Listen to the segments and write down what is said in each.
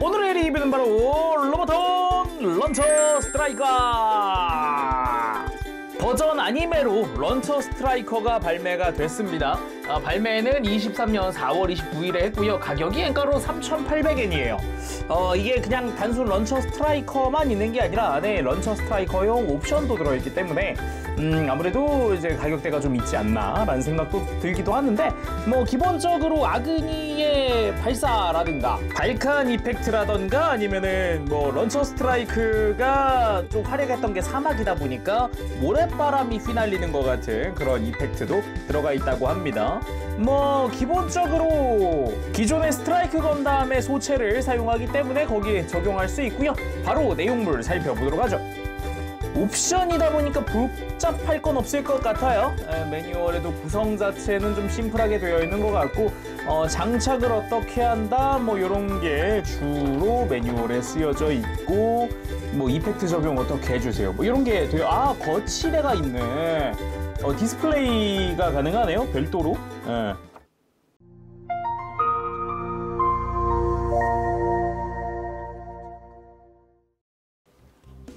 오늘의 리뷰는 바로 로봇혼 런처 스트라이커. 버전 아니메로 런처 스트라이커가 발매가 됐습니다 아, 발매는 23년 4월 29일에 했고요 가격이 엔가로 3,800엔이에요 어, 이게 그냥 단순 런처 스트라이커만 있는 게 아니라 안에 런처 스트라이커용 옵션도 들어있기 때문에 음, 아무래도 이제 가격대가 좀 있지 않나라는 생각도 들기도 하는데 뭐 기본적으로 아그니의 발사라든가 발칸 이펙트라던가 아니면은 뭐 런처 스트라이크가 좀 활약했던 게 사막이다 보니까 모래바람이 휘날리는 것 같은 그런 이펙트도 들어가 있다고 합니다. 뭐 기본적으로 기존의 스트라이크 건담의 소체를 사용하기 때문에 거기에 적용할 수 있고요. 바로 내용물을 살펴보도록 하죠. 옵션이다 보니까 복잡할 건 없을 것 같아요. 에, 매뉴얼에도 구성 자체는 좀 심플하게 되어 있는 것 같고 어, 장착을 어떻게 한다 뭐 이런 게 주로 매뉴얼에 쓰여져 있고 뭐 effect 적용 어떻게 해주세요 뭐 이런 게 돼요. 아 거치대가 있네. 어, 디스플레이가 가능하네요. 별도로. 예.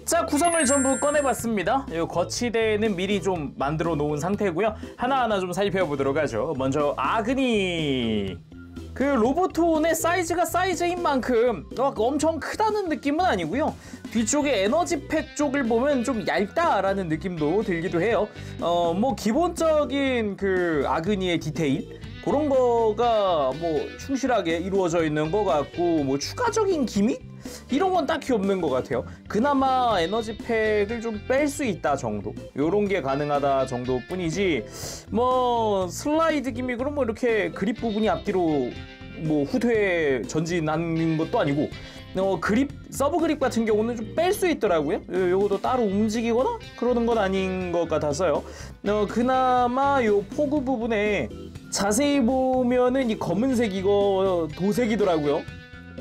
자 구성을 전부 꺼내봤습니다. 이 거치대는 미리 좀 만들어 놓은 상태고요. 하나하나 좀 살펴보도록 하죠. 먼저 아그니 그 로보톤의 사이즈가 사이즈인 만큼 막 엄청 크다는 느낌은 아니고요. 뒤쪽에 에너지팩 쪽을 보면 좀 얇다라는 느낌도 들기도 해요. 어 뭐 기본적인 그 아그니의 디테일 그런 거가 뭐 충실하게 이루어져 있는 것 같고 뭐 추가적인 기믹 이런 건 딱히 없는 것 같아요. 그나마 에너지 팩을 좀 뺄 수 있다 정도. 요런 게 가능하다 정도뿐이지 뭐 슬라이드 gimmick으로 뭐 이렇게 그립 부분이 앞뒤로 뭐 후퇴 전진하는 것도 아니고 어, 그립 sub 그립 같은 경우는 좀 뺄 수 있더라고요. 요, 요것도 따로 움직이거나 그러는 건 아닌 것 같아서요. 어, 그나마 요 포구 부분에 자세히 보면은 이 검은색 이거 도색이더라고요.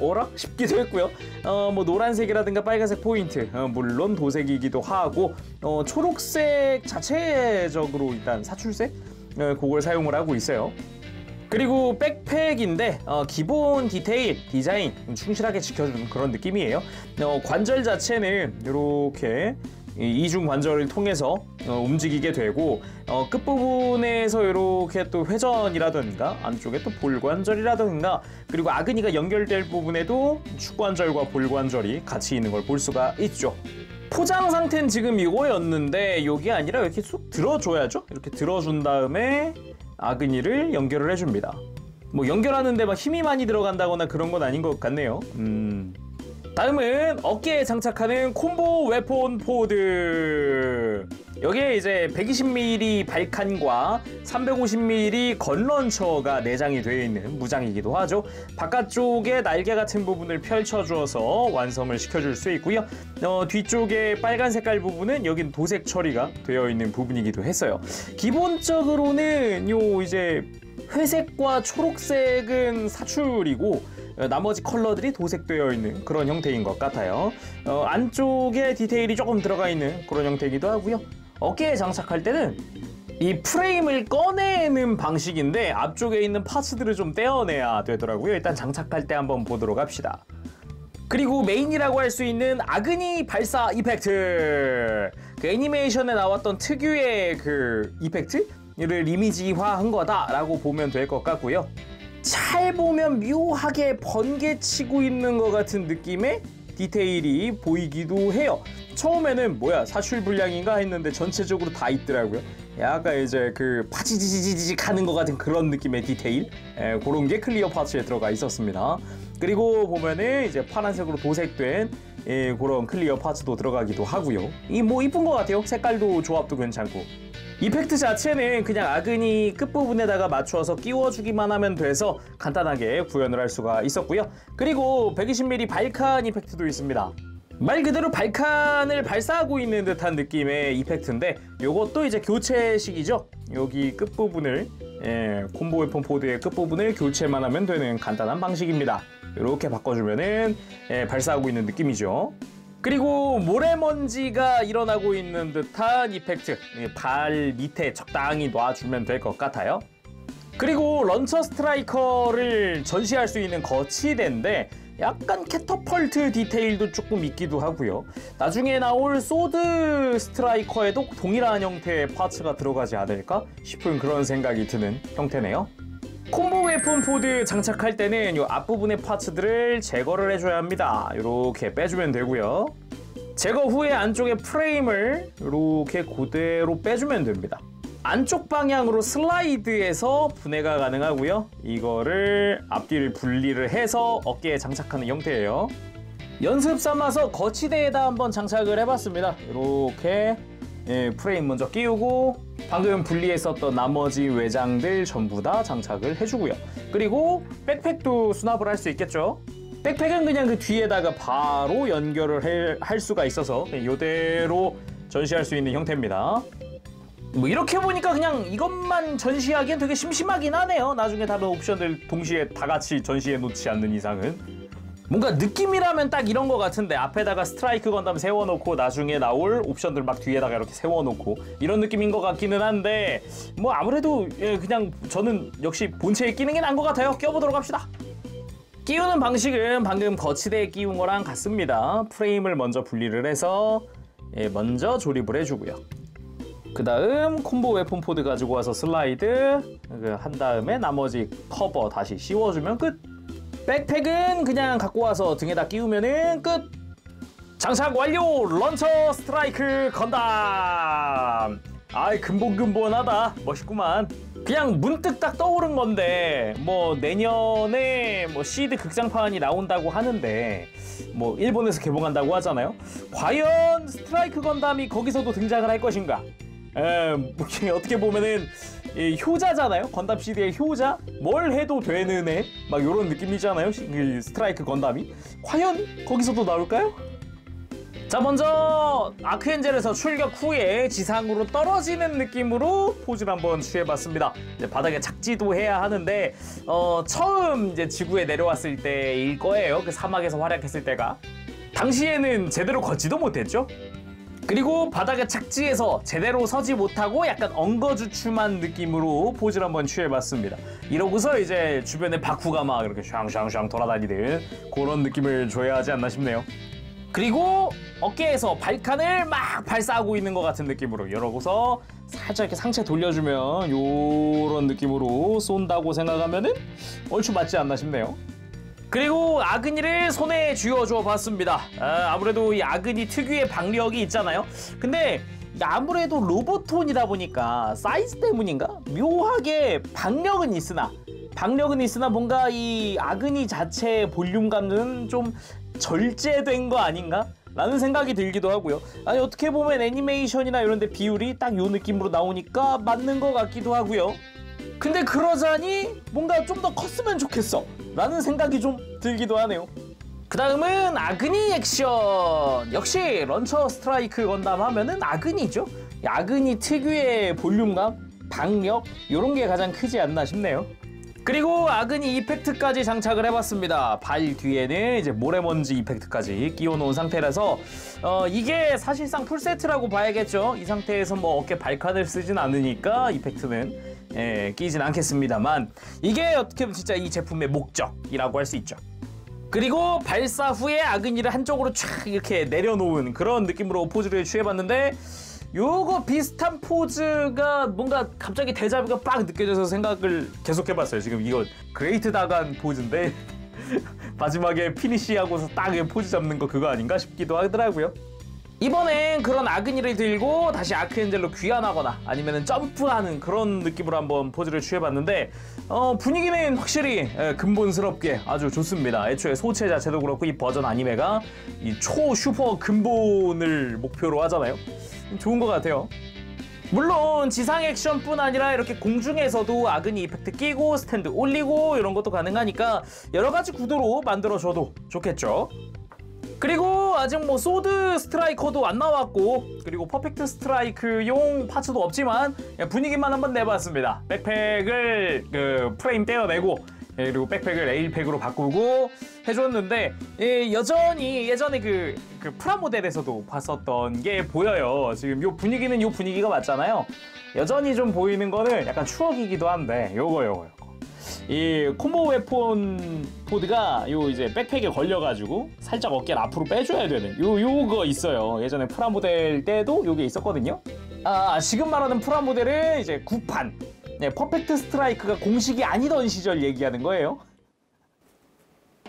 어라? 싶기도 했고요. 어, 뭐 노란색이라든가 빨간색 포인트, 어, 물론 도색이기도 하고 어, 초록색 자체적으로 일단 사출색 어, 그걸 사용을 하고 있어요. 그리고 백팩인데 어, 기본 디테일, 디자인 충실하게 지켜주는 그런 느낌이에요. 어, 관절 자체는 이렇게 이중 관절을 통해서 어, 움직이게 되고 어, 끝부분에서 이렇게 또 회전이라든가 안쪽에 또 볼관절이라든가 그리고 아그니가 연결될 부분에도 축관절과 볼관절이 같이 있는 걸 볼 수가 있죠. 포장 상태는 지금 이거였는데 여기 아니라 이렇게 쑥 들어줘야죠. 이렇게 들어준 다음에 아그니를 연결을 해줍니다. 뭐 연결하는데 막 힘이 많이 들어간다거나 그런 건 아닌 것 같네요. 음. 다음은 어깨에 장착하는 콤보 웨폰 포드. 여기에 이제 120mm 발칸과 350mm gun launcher가 내장이 되어 있는 무장이기도 하죠. 바깥쪽에 날개 같은 부분을 펼쳐주어서 완성을 시켜줄 수 있고요. 어, 뒤쪽에 빨간 색깔 부분은 여긴 도색 처리가 되어 있는 부분이기도 했어요. 기본적으로는 요 이제 회색과 초록색은 사출이고 어, 나머지 컬러들이 도색되어 있는 그런 형태인 것 같아요. 어, 안쪽에 디테일이 조금 들어가 있는 그런 형태이기도 하고요. 어깨에 장착할 때는 이 프레임을 꺼내는 방식인데 앞쪽에 있는 파츠들을 좀 떼어내야 되더라고요. 일단 장착할 때 한번 보도록 합시다. 그리고 메인이라고 할 수 있는 아그니 발사 effect 그 애니메이션에 나왔던 특유의 그 effect 를 이미지화한 거다라고 보면 될 것 같고요. 잘 보면 묘하게 번개치고 있는 것 같은 느낌의 디테일이 보이기도 해요. 처음에는 뭐야 사출 불량인가 했는데 전체적으로 다 있더라고요. 약간 이제 그 파지지지지지 가는 것 같은 그런 느낌의 디테일 에, 그런 게 clear parts에 들어가 있었습니다. 그리고 보면은 이제 파란색으로 도색된 예, 그런 clear parts도 들어가기도 하고요. 이 뭐 이쁜 것 같아요. 색깔도 조합도 괜찮고. effect 자체는 그냥 아그니 끝부분에다가 맞추어서 끼워주기만 하면 돼서 간단하게 구현을 할 수가 있었고요. 그리고 120mm 발칸 effect도 있습니다. 말 그대로 발칸을 발사하고 있는 듯한 느낌의 effect인데 이것도 이제 교체식이죠. 여기 끝부분을 예, 콤보 웨폰 포드의 끝부분을 교체만 하면 되는 간단한 방식입니다. 이렇게 바꿔주면은 예, 발사하고 있는 느낌이죠. 그리고 모래먼지가 일어나고 있는 듯한 effect 발 밑에 적당히 놔주면 될 것 같아요 그리고 런처 스트라이커를 전시할 수 있는 거치대인데 약간 캐터펄트 디테일도 조금 있기도 하고요. 나중에 나올 소드 스트라이커에도 동일한 형태의 parts가 들어가지 않을까 싶은 그런 생각이 드는 형태네요. 콤보 웨폰 포드 장착할 때는 이 앞부분의 parts들을 제거를 해줘야 합니다. 이렇게 빼주면 되고요. 제거 후에 안쪽에 프레임을 이렇게 그대로 빼주면 됩니다. 안쪽 방향으로 슬라이드해서 분해가 가능하고요. 이거를 앞뒤를 분리를 해서 어깨에 장착하는 형태예요. 연습 삼아서 거치대에다 한번 장착을 해봤습니다. 이렇게 예, 프레임 먼저 끼우고 방금 분리했었던 나머지 외장들 전부 다 장착을 해주고요. 그리고 백팩도 수납을 할 수 있겠죠. 백팩은 그냥 그 뒤에다가 바로 연결을 해- 할 수가 있어서 이대로 전시할 수 있는 형태입니다. 뭐 이렇게 보니까 그냥 이것만 전시하기엔 되게 심심하긴 하네요. 나중에 다른 옵션들 동시에 다 같이 전시해 놓지 않는 이상은. 뭔가 느낌이라면 딱 이런 거 같은데 앞에다가 스트라이크 건담 세워놓고 나중에 나올 옵션들 막 뒤에다가 이렇게 세워놓고 이런 느낌인 것 같기는 한데 뭐 아무래도 예, 그냥 저는 역시 본체에 끼는 게 나은 것 같아요. 껴보도록 합시다. 끼우는 방식은 방금 거치대에 끼운 거랑 같습니다. 프레임을 먼저 분리를 해서 예, 먼저 조립을 해주고요. 그 다음 콤보 웨폰 포드 가지고 와서 슬라이드 그한 다음에 나머지 커버 다시 씌워주면 끝. 백팩은 그냥 갖고 와서 등에다 끼우면은 끝. 장착 완료! 런처 스트라이크 건담! 아이 근본근본하다 멋있구만 그냥 문득 딱 떠오른 건데 뭐 내년에 뭐 시드 극장판이 나온다고 하는데 뭐 일본에서 개봉한다고 하잖아요 과연 스트라이크 건담이 거기서도 등장을 할 것인가 이게 어떻게 보면은 이 효자잖아요 건담 시드의 효자 뭘 해도 되는 애 막 이런 느낌이잖아요 시- 그 스트라이크 건담이 과연 거기서도 나올까요? 자 먼저 아크엔젤에서 출격 후에 지상으로 떨어지는 느낌으로 포즈를 한번 취해봤습니다. 바닥에 착지도 해야 하는데 어, 처음 이제 지구에 내려왔을 때일 거예요. 그 사막에서 활약했을 때가 당시에는 제대로 걷지도 못했죠. 그리고 바닥에 착지해서 제대로 서지 못하고 약간 엉거주춤한 느낌으로 포즈를 한번 취해봤습니다. 이러고서 이제 주변에 바쿠가 막 이렇게 샹샹샹 돌아다니는 그런 느낌을 줘야 하지 않나 싶네요. 그리고 어깨에서 발칸을 막 발사하고 있는 것 같은 느낌으로 이러고서 살짝 이렇게 상체 돌려주면 요런 느낌으로 쏜다고 생각하면은 얼추 맞지 않나 싶네요. 그리고 아그니를 손에 쥐어주어 봤습니다. 아, 아무래도 이 아그니 특유의 박력이 있잖아요. 근데 아무래도 로보톤이다 보니까 사이즈 때문인가? 묘하게 박력은 있으나 박력은 있으나 뭔가 이 아그니 자체의 볼륨감은 좀 절제된 거 아닌가? 라는 생각이 들기도 하고요. 아니 어떻게 보면 애니메이션이나 이런 데 비율이 딱 요 느낌으로 나오니까 맞는 것 같기도 하고요. 근데 그러자니 뭔가 좀 더 컸으면 좋겠어 라는 생각이 좀 들기도 하네요. 그 다음은 아그니 액션. 역시 런처 스트라이크 건담 하면은 아그니죠. 이 아그니 특유의 볼륨감 박력 이런 게 가장 크지 않나 싶네요 그리고 아그니 이펙트까지 장착을 해봤습니다. 발 뒤에는 이제 모래먼지 이펙트까지 끼워놓은 상태라서 어, 이게 사실상 풀세트라고 봐야겠죠. 이 상태에서 뭐 어깨 발칸을 쓰진 않으니까 이펙트는 예, 끼진 않겠습니다만 이게 어떻게 보면 진짜 이 제품의 목적이라고 할 수 있죠. 그리고 발사 후에 아그니를 한쪽으로 촥 이렇게 내려놓은 그런 느낌으로 포즈를 취해봤는데 요거 비슷한 포즈가 뭔가 갑자기 대자뷰가 빡 느껴져서 생각을 계속 해봤어요. 지금 이거 그레이트 다간 포즈인데 마지막에 피니시하고서 딱 포즈 잡는 거 그거 아닌가 싶기도 하더라고요. 이번엔 그런 아그니를 들고 다시 아크엔젤로 귀환하거나 아니면 점프하는 그런 느낌으로 한번 포즈를 취해봤는데 어, 분위기는 확실히 예, 근본스럽게 아주 좋습니다. 애초에 소체 자체도 그렇고 이 버전 아니메가 이 초 슈퍼 근본을 목표로 하잖아요. 좋은 것 같아요. 물론 지상 액션뿐 아니라 이렇게 공중에서도 아그니 effect 끼고 스탠드 올리고 이런 것도 가능하니까 여러 가지 구도로 만들어줘도 좋겠죠. 그리고 아직 뭐 소드 스트라이커도 안 나왔고 그리고 퍼펙트 스트라이크용 parts도 없지만 그냥 분위기만 한번 내봤습니다. 백팩을 그 프레임 떼어내고 예, 그리고 백팩을 에일팩으로 바꾸고 해줬는데 예, 여전히 예전에 그, 그 프라모델에서도 봤었던 게 보여요. 지금 요 분위기는 요 분위기가 맞잖아요. 여전히 좀 보이는 거는 약간 추억이기도 한데 요거 요거 요거 이 combo weapon pod가 요 이제 백팩에 걸려가지고 살짝 어깨를 앞으로 빼줘야 되는 요 요거 있어요. 예전에 프라모델 때도 요게 있었거든요. 아 지금 말하는 프라모델은 이제 구판 네, 퍼펙트 스트라이크가 공식이 아니던 시절 얘기하는 거예요.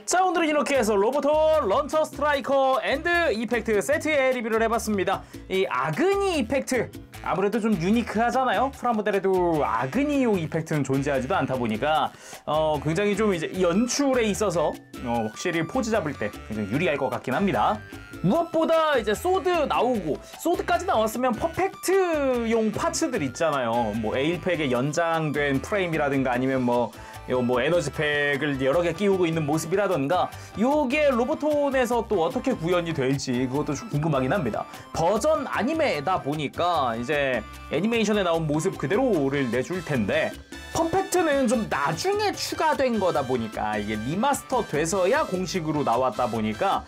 자 오늘은 이렇게 해서 로봇혼 런처 스트라이커 and effect 세트의 리뷰를 해봤습니다 이 아그니 effect 아무래도 좀 유니크하잖아요. 프라모델에도 아그니용 effect는 존재하지도 않다 보니까 어 굉장히 좀 이제 연출에 있어서 어 확실히 포즈 잡을 때 굉장히 유리할 것 같긴 합니다 무엇보다 이제 sword 나오고 sword까지 나왔으면 perfect용 parts들 있잖아요 뭐 에일 팩의 연장된 프레임이라든가 아니면 뭐 요뭐 에너지팩을 여러 개 끼우고 있는 모습이라던가 요게 로봇혼에서 또 어떻게 구현이 될지 그것도 좀 궁금하긴 합니다. 버전 아니메다 보니까 이제 애니메이션에 나온 모습 그대로를 내줄 텐데 perfect는 좀 나중에 추가된 거다 보니까 이게 리마스터 돼서야 공식으로 나왔다 보니까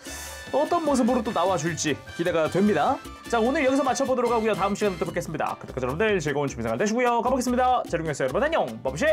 어떤 모습으로 또 나와줄지 기대가 됩니다. 자 오늘 여기서 마쳐보도록 하고요. 다음 시간에 또 뵙겠습니다. 그때까지 여러분들 즐거운 취미생활 되시고요. 가보겠습니다. 재롱이었어요. 여러분 안녕. 바보시